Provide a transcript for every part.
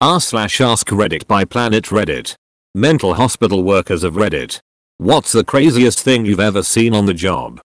r slash ask reddit by planet reddit. Mental hospital workers of reddit. What's the craziest thing you've ever seen on the job?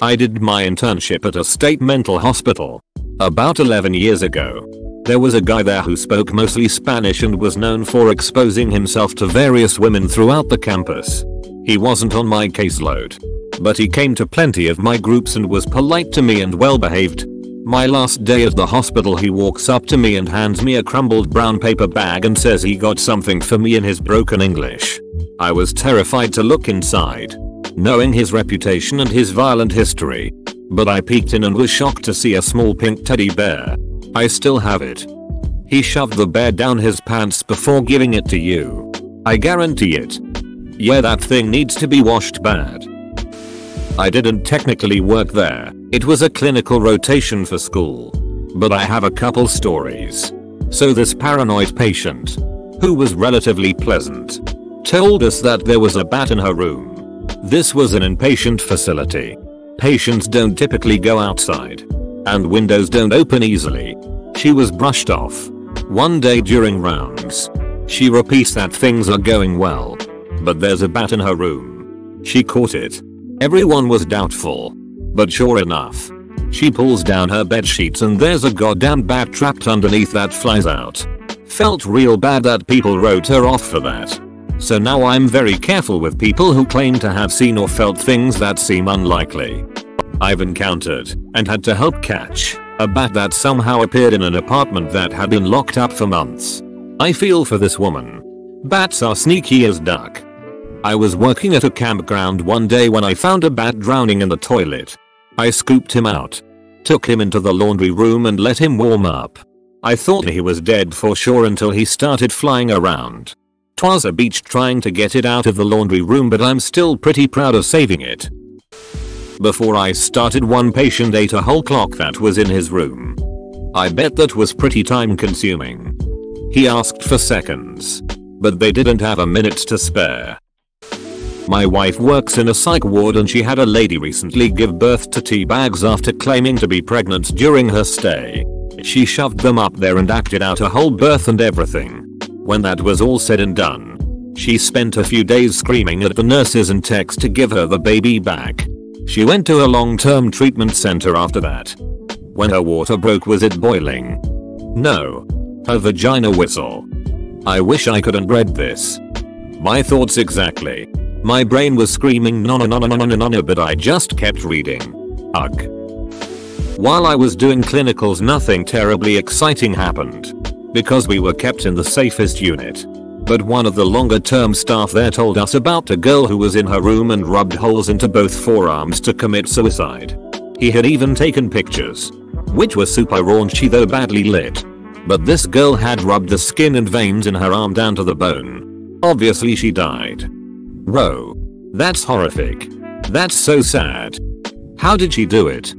I did my internship at a state mental hospital. About 11 years ago. There was a guy there who spoke mostly Spanish and was known for exposing himself to various women throughout the campus. He wasn't on my caseload. But he came to plenty of my groups and was polite to me and well behaved. My last day at the hospital he walks up to me and hands me a crumbled brown paper bag and says he got something for me in his broken English. I was terrified to look inside. Knowing his reputation and his violent history. But I peeked in and was shocked to see a small pink teddy bear. I still have it. He shoved the bear down his pants before giving it to you. I guarantee it. Yeah that thing needs to be washed bad. I didn't technically work there, it was a clinical rotation for school. But I have a couple stories. So this paranoid patient, who was relatively pleasant, told us that there was a bat in her room. This was an inpatient facility. Patients don't typically go outside and windows don't open easily. She was brushed off. One day during rounds. She repeats that things are going well. But there's a bat in her room. She caught it. Everyone was doubtful. But sure enough. She pulls down her bed sheets and there's a goddamn bat trapped underneath that flies out. Felt real bad that people wrote her off for that. So now I'm very careful with people who claim to have seen or felt things that seem unlikely. I've encountered and had to help catch a bat that somehow appeared in an apartment that had been locked up for months. I feel for this woman. Bats are sneaky as duck. I was working at a campground one day when I found a bat drowning in the toilet. I scooped him out, took him into the laundry room and let him warm up. I thought he was dead for sure until he started flying around. Twas a beach trying to get it out of the laundry room but I'm still pretty proud of saving it. Before I started one patient ate a whole clock that was in his room. I bet that was pretty time consuming. He asked for seconds. But they didn't have a minute to spare. My wife works in a psych ward and she had a lady recently give birth to tea bags after claiming to be pregnant during her stay. She shoved them up there and acted out a whole birth and everything. When that was all said and done, she spent a few days screaming at the nurses and techs to give her the baby back. She went to a long-term treatment center after that. When her water broke was it boiling? No. Her vagina whistle. I wish I could not read this. My thoughts exactly. My brain was screaming no no no no no no no but I just kept reading. Ugh. While I was doing clinicals nothing terribly exciting happened. Because we were kept in the safest unit. But one of the longer term staff there told us about a girl who was in her room and rubbed holes into both forearms to commit suicide. He had even taken pictures. Which were super raunchy though badly lit. But this girl had rubbed the skin and veins in her arm down to the bone. Obviously she died. Bro. That's horrific. That's so sad. How did she do it?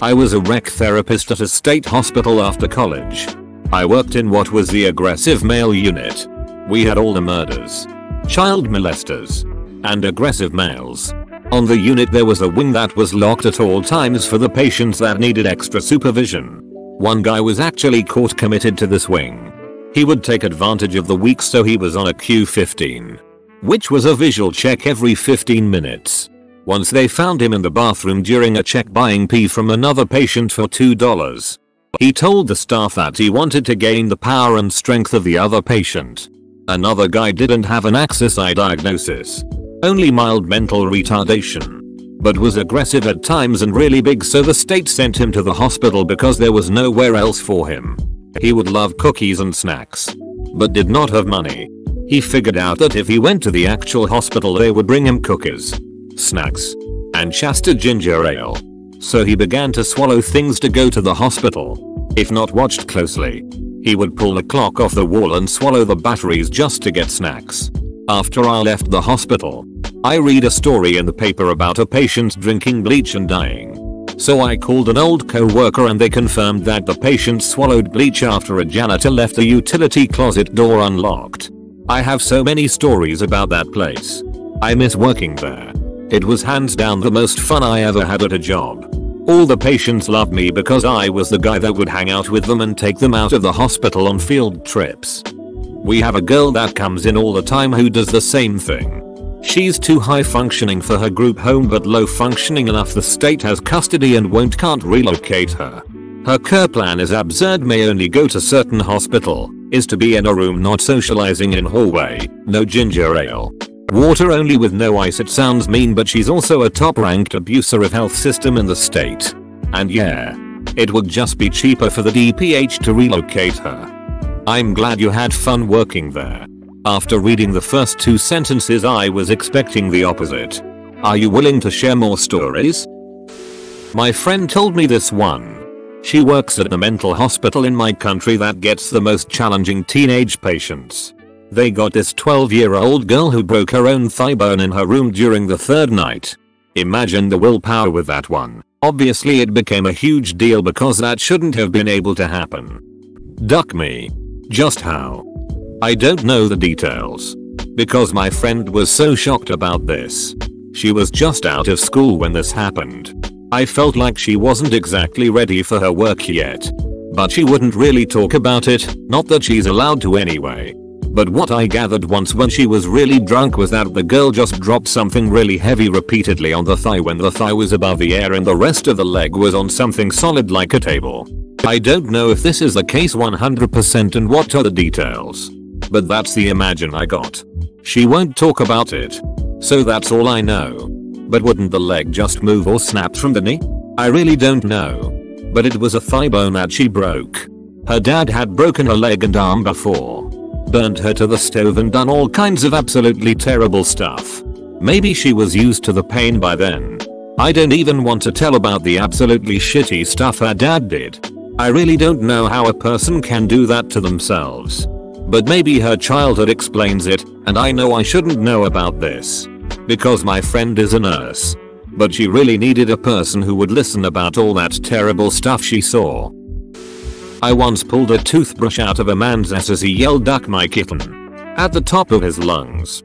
I was a rec therapist at a state hospital after college. I worked in what was the aggressive male unit. We had all the murders, child molesters, and aggressive males. On the unit there was a wing that was locked at all times for the patients that needed extra supervision. One guy was actually caught committed to this wing. He would take advantage of the week so he was on a Q15. Which was a visual check every 15 minutes. Once they found him in the bathroom during a check buying pee from another patient for $2. He told the staff that he wanted to gain the power and strength of the other patient. Another guy didn't have an Axis I diagnosis. Only mild mental retardation. But was aggressive at times and really big so the state sent him to the hospital because there was nowhere else for him. He would love cookies and snacks. But did not have money. He figured out that if he went to the actual hospital they would bring him cookies, snacks, and Shasta ginger ale. So he began to swallow things to go to the hospital. If not watched closely, he would pull the clock off the wall and swallow the batteries just to get snacks. After I left the hospital, I read a story in the paper about a patient drinking bleach and dying. So I called an old co-worker and they confirmed that the patient swallowed bleach after a janitor left the utility closet door unlocked. I have so many stories about that place. I miss working there. It was hands down the most fun I ever had at a job. All the patients loved me because I was the guy that would hang out with them and take them out of the hospital on field trips. We have a girl that comes in all the time who does the same thing. She's too high functioning for her group home but low functioning enough the state has custody and won't can't relocate her. Her care plan is absurd may only go to certain hospital, is to be in a room not socializing in hallway, no ginger ale. Water only with no ice it sounds mean but she's also a top ranked abuser of health system in the state. And yeah. It would just be cheaper for the DPH to relocate her. I'm glad you had fun working there. After reading the first two sentences I was expecting the opposite. Are you willing to share more stories? My friend told me this one. She works at the mental hospital in my country that gets the most challenging teenage patients. They got this 12 year old girl who broke her own thigh bone in her room during the third night. Imagine the willpower with that one. Obviously it became a huge deal because that shouldn't have been able to happen. Duck me. Just how? I don't know the details. Because my friend was so shocked about this. She was just out of school when this happened. I felt like she wasn't exactly ready for her work yet. But she wouldn't really talk about it, not that she's allowed to anyway. But what I gathered once when she was really drunk was that the girl just dropped something really heavy repeatedly on the thigh when the thigh was above the air and the rest of the leg was on something solid like a table. I don't know if this is the case 100% and what are the details. But that's the imagine I got. She won't talk about it. So that's all I know. But wouldn't the leg just move or snap from the knee? I really don't know. But it was a thigh bone that she broke. Her dad had broken her leg and arm before. Burned her to the stove and done all kinds of absolutely terrible stuff. Maybe she was used to the pain by then. I don't even want to tell about the absolutely shitty stuff her dad did. I really don't know how a person can do that to themselves. But maybe her childhood explains it, and I know I shouldn't know about this. Because my friend is a nurse. But she really needed a person who would listen about all that terrible stuff she saw. I once pulled a toothbrush out of a man's ass as he yelled duck my kitten. At the top of his lungs.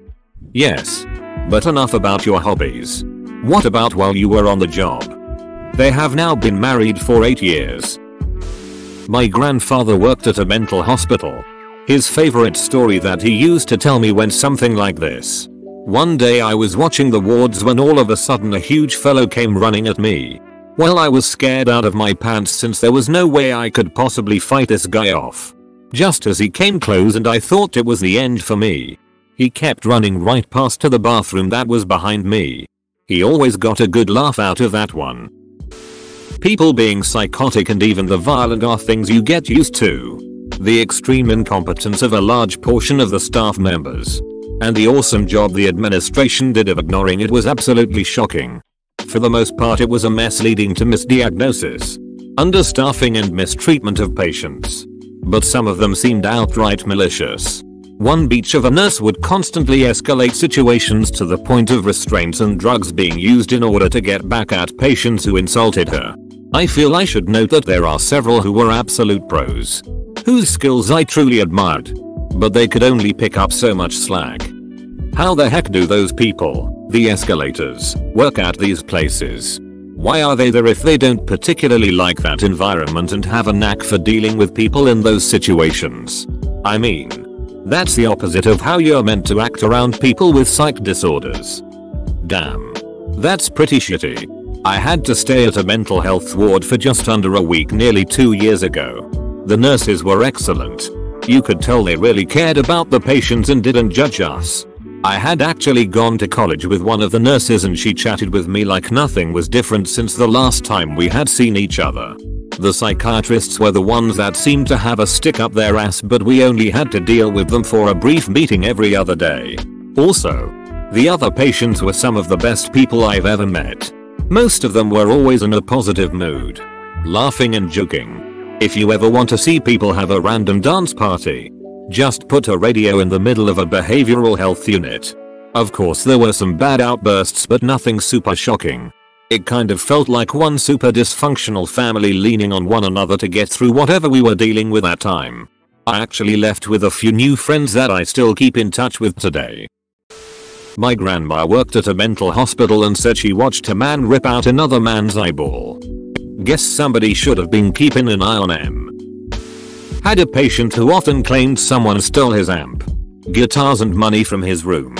Yes. But enough about your hobbies. What about while you were on the job? They have now been married for 8 years. My grandfather worked at a mental hospital. His favorite story that he used to tell me went something like this. One day I was watching the wards when all of a sudden a huge fellow came running at me. Well I was scared out of my pants since there was no way I could possibly fight this guy off. Just as he came close and I thought it was the end for me. He kept running right past to the bathroom that was behind me. He always got a good laugh out of that one. People being psychotic and even the violent are things you get used to. The extreme incompetence of a large portion of the staff members. And the awesome job the administration did of ignoring it was absolutely shocking. For the most part it was a mess leading to misdiagnosis, understaffing and mistreatment of patients. But some of them seemed outright malicious. One beach of a nurse would constantly escalate situations to the point of restraints and drugs being used in order to get back at patients who insulted her. I feel I should note that there are several who were absolute pros. Whose skills I truly admired. But they could only pick up so much slack. How the heck do those people, the escalators, work at these places? Why are they there if they don't particularly like that environment and have a knack for dealing with people in those situations? I mean, that's the opposite of how you're meant to act around people with psych disorders. Damn. That's pretty shitty. I had to stay at a mental health ward for just under a week nearly 2 years ago. The nurses were excellent. You could tell they really cared about the patients and didn't judge us. I had actually gone to college with one of the nurses and she chatted with me like nothing was different since the last time we had seen each other. The psychiatrists were the ones that seemed to have a stick up their ass but we only had to deal with them for a brief meeting every other day. Also, the other patients were some of the best people I've ever met. Most of them were always in a positive mood. Laughing and joking. If you ever want to see people have a random dance party, just put a radio in the middle of a behavioral health unit. Of course there were some bad outbursts but nothing super shocking. It kind of felt like one super dysfunctional family leaning on one another to get through whatever we were dealing with at time. I actually left with a few new friends that I still keep in touch with today. My grandma worked at a mental hospital and said she watched a man rip out another man's eyeball. Guess somebody should have been keeping an eye on M. Had a patient who often claimed someone stole his amp, guitars and money from his room.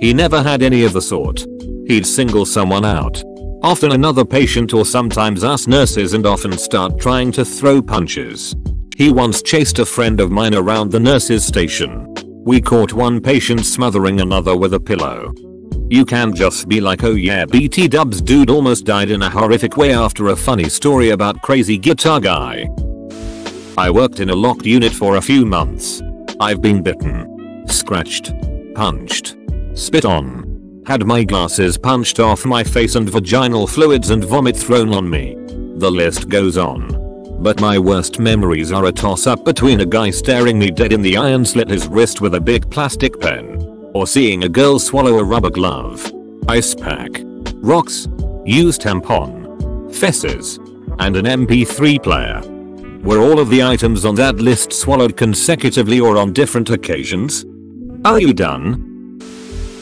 He never had any of the sort. He'd single someone out. Often another patient or sometimes us nurses and often start trying to throw punches. He once chased a friend of mine around the nurse's station. We caught one patient smothering another with a pillow. You can't just be like oh yeah BT dubs dude almost died in a horrific way after a funny story about crazy guitar guy. I worked in a locked unit for a few months. I've been bitten, scratched, punched, spit on, had my glasses punched off my face and vaginal fluids and vomit thrown on me. The list goes on. But my worst memories are a toss up between a guy staring me dead in the eye and slit his wrist with a big plastic pen or seeing a girl swallow a rubber glove, ice pack, rocks, used tampon, fesses, and an MP3 player. Were all of the items on that list swallowed consecutively or on different occasions? Are you done?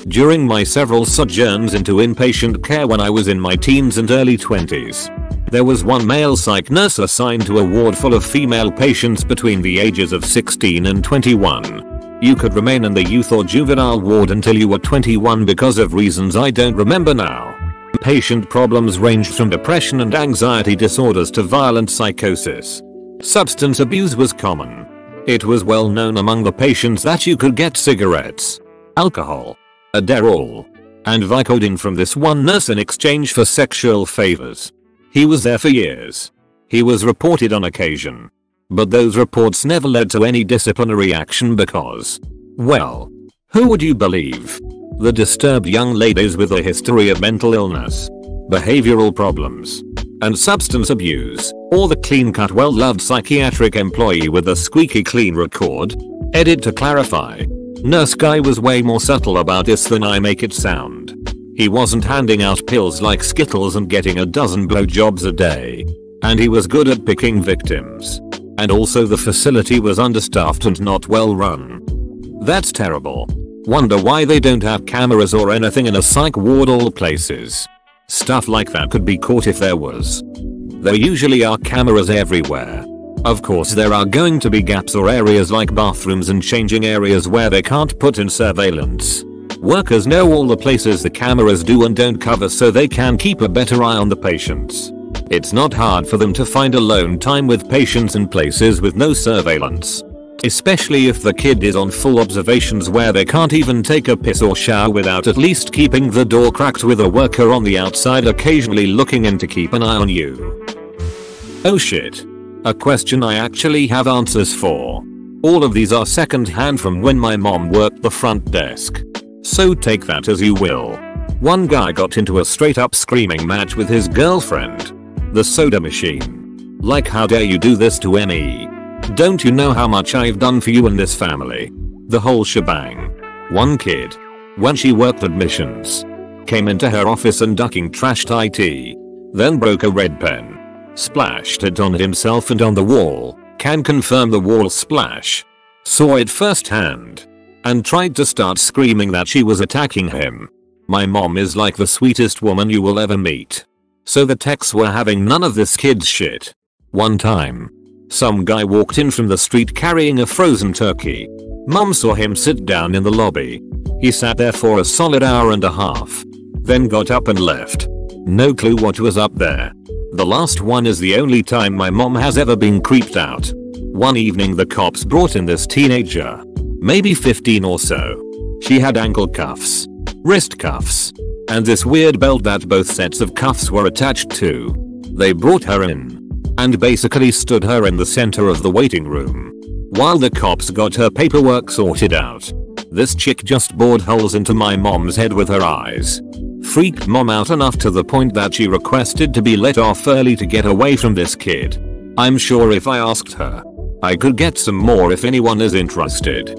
During my several sojourns into inpatient care when I was in my teens and early 20s, there was one male psych nurse assigned to a ward full of female patients between the ages of 16 and 21. You could remain in the youth or juvenile ward until you were 21 because of reasons I don't remember now. Patient problems ranged from depression and anxiety disorders to violent psychosis. Substance abuse was common. It was well known among the patients that you could get cigarettes, alcohol, Adderall, and Vicodin from this one nurse in exchange for sexual favors. He was there for years. He was reported on occasion. But those reports never led to any disciplinary action because, well, who would you believe? The disturbed young ladies with a history of mental illness, behavioral problems, and substance abuse, or the clean-cut well-loved psychiatric employee with a squeaky clean record? Edit to clarify. Nurse guy was way more subtle about this than I make it sound. He wasn't handing out pills like Skittles and getting a dozen blowjobs a day. And he was good at picking victims. And also the facility was understaffed and not well run. That's terrible. Wonder why they don't have cameras or anything in a psych ward all places. Stuff like that could be caught if there was. There usually are cameras everywhere. Of course there are going to be gaps or areas like bathrooms and changing areas where they can't put in surveillance. Workers know all the places the cameras do and don't cover so they can keep a better eye on the patients. It's not hard for them to find alone time with patients in places with no surveillance. Especially if the kid is on full observations where they can't even take a piss or shower without at least keeping the door cracked with a worker on the outside occasionally looking in to keep an eye on you. Oh shit. A question I actually have answers for. All of these are second hand from when my mom worked the front desk. So take that as you will. One guy got into a straight up screaming match with his girlfriend. The soda machine. Like how dare you do this to me? Don't you know how much I've done for you and this family? The whole shebang. One kid. When she worked admissions. Came into her office and ducking trashed IT. Then broke a red pen. Splashed it on himself and on the wall. Can confirm the wall splash. Saw it firsthand. And tried to start screaming that she was attacking him. My mom is like the sweetest woman you will ever meet. So the techs were having none of this kid's shit. One time. Some guy walked in from the street carrying a frozen turkey. Mum saw him sit down in the lobby. He sat there for a solid hour and a half. Then got up and left. No clue what was up there. The last one is the only time my mom has ever been creeped out. One evening the cops brought in this teenager. Maybe 15 or so. She had ankle cuffs. Wrist cuffs and this weird belt that both sets of cuffs were attached to. They brought her in and basically stood her in the center of the waiting room while the cops got her paperwork sorted out. This chick just bored holes into my mom's head with her eyes. Freaked mom out enough to the point that she requested to be let off early to get away from this kid. I'm sure if I asked her, I could get some more if anyone is interested.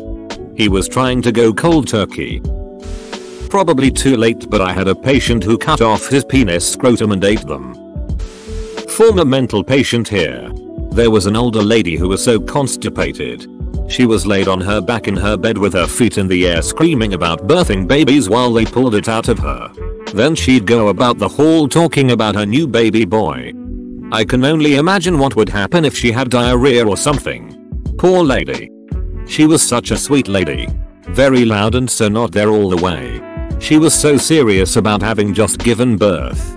He was trying to go cold turkey, Probably too late but I had a patient who cut off his penis scrotum and ate them. Former mental patient here. There was an older lady who was so constipated. She was laid on her back in her bed with her feet in the air screaming about birthing babies while they pulled it out of her. Then she'd go about the hall talking about her new baby boy. I can only imagine what would happen if she had diarrhea or something. Poor lady. She was such a sweet lady. Very loud and so not there all the way. She was so serious about having just given birth.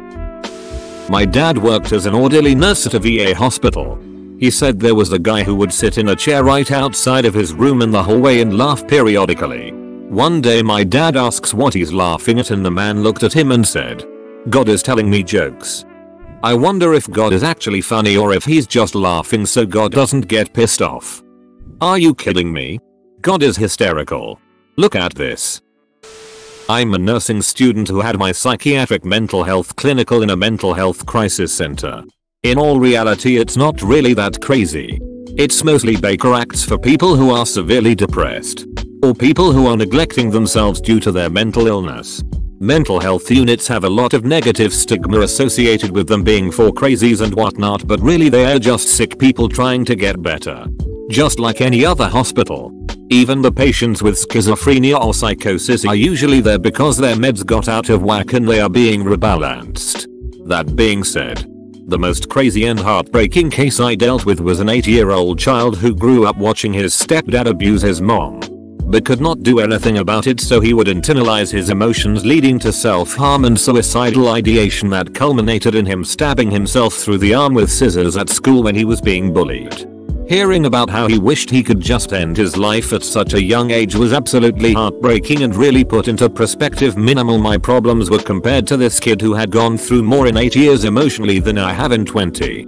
My dad worked as an orderly nurse at a VA hospital. He said there was a guy who would sit in a chair right outside of his room in the hallway and laugh periodically. One day my dad asks what he's laughing at and the man looked at him and said, God is telling me jokes. I wonder if God is actually funny or if he's just laughing so God doesn't get pissed off. Are you kidding me? God is hysterical. Look at this. I'm a nursing student who had my psychiatric mental health clinical in a mental health crisis center. In all reality it's not really that crazy. It's mostly Baker Acts for people who are severely depressed. Or people who are neglecting themselves due to their mental illness. Mental health units have a lot of negative stigma associated with them being for crazies and whatnot but really they are just sick people trying to get better. Just like any other hospital. Even the patients with schizophrenia or psychosis are usually there because their meds got out of whack and they are being rebalanced. That being said, the most crazy and heartbreaking case I dealt with was an 8 year old child who grew up watching his stepdad abuse his mom but could not do anything about it so he would internalize his emotions leading to self-harm and suicidal ideation that culminated in him stabbing himself through the arm with scissors at school when he was being bullied. Hearing about how he wished he could just end his life at such a young age was absolutely heartbreaking and really put into perspective minimal my problems were compared to this kid who had gone through more in 8 years emotionally than I have in 20.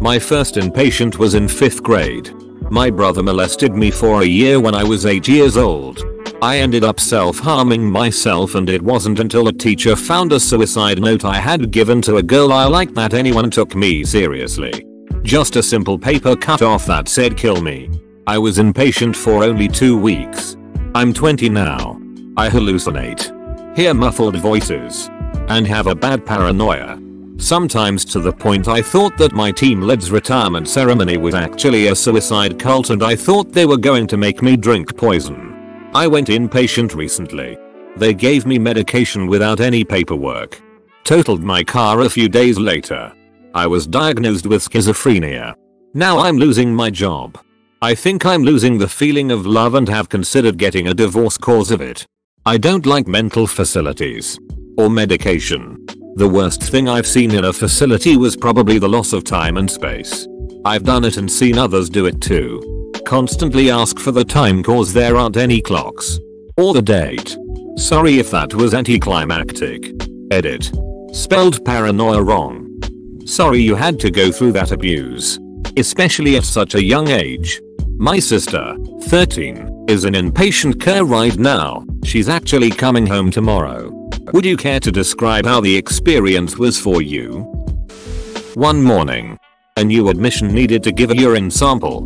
My first inpatient was in 5th grade. My brother molested me for a year when I was 8 years old. I ended up self-harming myself and it wasn't until a teacher found a suicide note I had given to a girl I liked that anyone took me seriously. Just a simple paper cut off that said kill me. I was inpatient for only 2 weeks. I'm 20 now. I hallucinate. Hear muffled voices. And have a bad paranoia. Sometimes to the point I thought that my team lead's retirement ceremony was actually a suicide cult and I thought they were going to make me drink poison. I went inpatient recently. They gave me medication without any paperwork. Totaled my car a few days later. I was diagnosed with schizophrenia. Now I'm losing my job. I think I'm losing the feeling of love and have considered getting a divorce cause of it. I don't like mental facilities. Or medication. The worst thing I've seen in a facility was probably the loss of time and space. I've done it and seen others do it too. Constantly ask for the time cause there aren't any clocks. Or the date. Sorry if that was anticlimactic. Edit. Spelled paranoia wrong. Sorry you had to go through that abuse. Especially at such a young age. My sister, 13, is in inpatient care right now. She's actually coming home tomorrow. Would you care to describe how the experience was for you? One morning. A new admission needed to give a urine sample.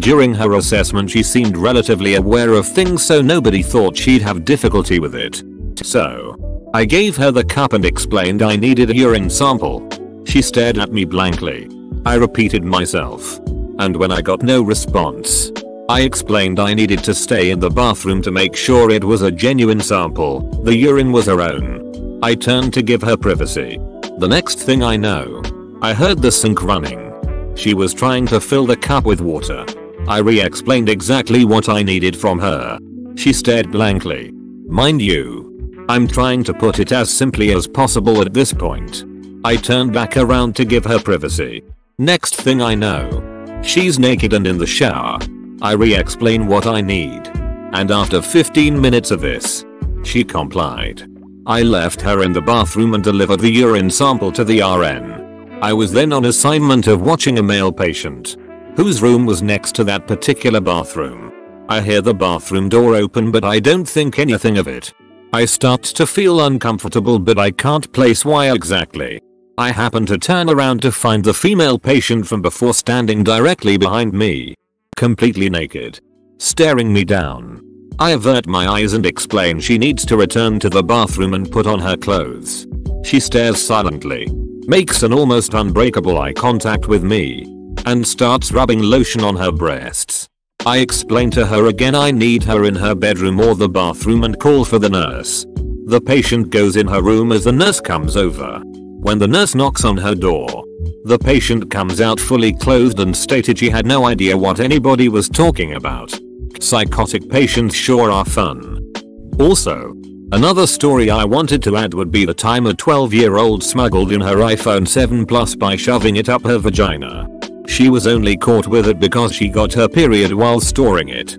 During her assessment she seemed relatively aware of things so nobody thought she'd have difficulty with it. So, I gave her the cup and explained I needed a urine sample. She stared at me blankly. I repeated myself. And when I got no response, I explained I needed to stay in the bathroom to make sure it was a genuine sample, the urine was her own. I turned to give her privacy. The next thing I know, I heard the sink running. She was trying to fill the cup with water. I re-explained exactly what I needed from her. She stared blankly. Mind you, I'm trying to put it as simply as possible at this point. I turned back around to give her privacy. Next thing I know, she's naked and in the shower. I re-explain what I need. And after 15 minutes of this, she complied. I left her in the bathroom and delivered the urine sample to the RN. I was then on assignment of watching a male patient whose room was next to that particular bathroom. I hear the bathroom door open but I don't think anything of it. I start to feel uncomfortable but I can't place why exactly. I happen to turn around to find the female patient from before standing directly behind me completely naked. Staring me down. I avert my eyes and explain she needs to return to the bathroom and put on her clothes. She stares silently, makes an almost unbreakable eye contact with me, and starts rubbing lotion on her breasts. I explain to her again I need her in her bedroom or the bathroom and call for the nurse. The patient goes in her room as the nurse comes over. When the nurse knocks on her door, The patient comes out fully clothed and stated she had no idea what anybody was talking about. Psychotic patients sure are fun. Also, another story I wanted to add would be the time a 12 year old smuggled in her iPhone 7 Plus by shoving it up her vagina. She was only caught with it because she got her period while storing it.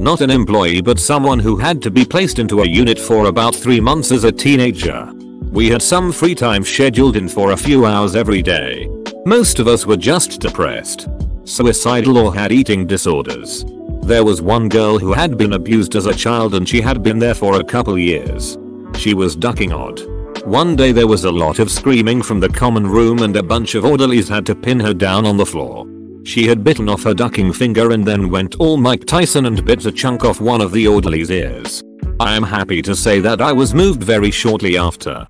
Not an employee but someone who had to be placed into a unit for about 3 months as a teenager. We had some free time scheduled in for a few hours every day. Most of us were just depressed, suicidal or had eating disorders. There was one girl who had been abused as a child and she had been there for a couple years. She was ducking odd. One day there was a lot of screaming from the common room and a bunch of orderlies had to pin her down on the floor. She had bitten off her ducking finger and then went all Mike Tyson and bit a chunk off one of the orderlies ears. I am happy to say that I was moved very shortly after.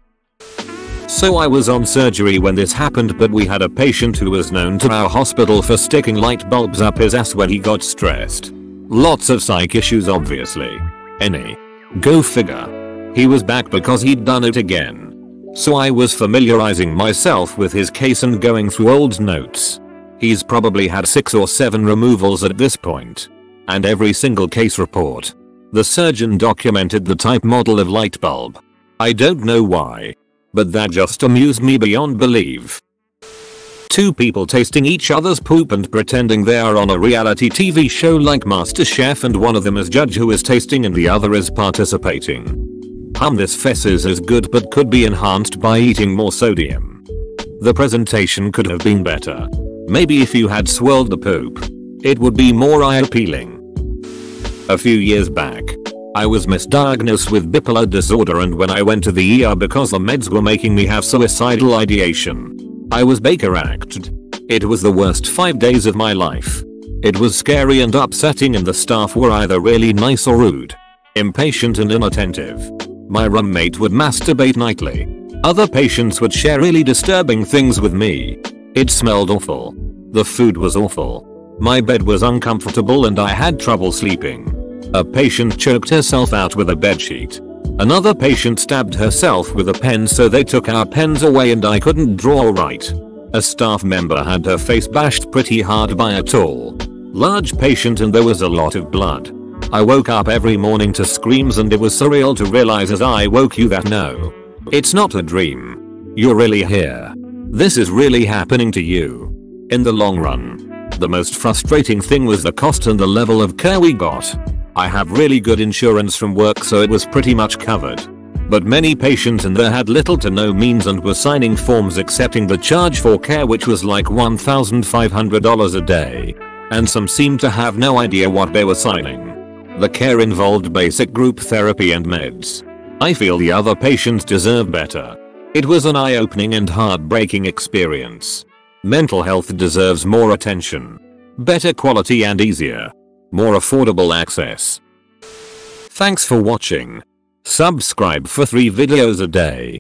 So I was on surgery when this happened but we had a patient who was known to our hospital for sticking light bulbs up his ass when he got stressed. Lots of psych issues obviously. Any. Go figure. He was back because he'd done it again. So I was familiarizing myself with his case and going through old notes. He's probably had 6 or 7 removals at this point. And every single case report. The surgeon documented the type model of light bulb. I don't know why. But that just amused me beyond belief. Two people tasting each other's poop and pretending they are on a reality TV show like MasterChef and one of them is judge who is tasting and the other is participating. Hum this fesses is good but could be enhanced by eating more sodium. The presentation could have been better. Maybe if you had swirled the poop. It would be more eye appealing. A few years back, I was misdiagnosed with bipolar disorder and when I went to the ER because the meds were making me have suicidal ideation, I was Baker acted. It was the worst 5 days of my life. It was scary and upsetting and the staff were either really nice or rude, impatient and inattentive. My roommate would masturbate nightly. Other patients would share really disturbing things with me. It smelled awful. The food was awful. My bed was uncomfortable and I had trouble sleeping. A patient choked herself out with a bedsheet. Another patient stabbed herself with a pen so they took our pens away and I couldn't draw right. A staff member had her face bashed pretty hard by a tall, large patient and there was a lot of blood. I woke up every morning to screams and it was surreal to realize as I woke you that no. It's not a dream. You're really here. This is really happening to you. In the long run. The most frustrating thing was the cost and the level of care we got. I have really good insurance from work so it was pretty much covered. But many patients in there had little to no means and were signing forms accepting the charge for care which was like $1,500 a day. And some seemed to have no idea what they were signing. The care involved basic group therapy and meds. I feel the other patients deserve better. It was an eye-opening and heartbreaking experience. Mental health deserves more attention. Better quality and easier more affordable access. Thanks for watching. Subscribe for 3 videos a day.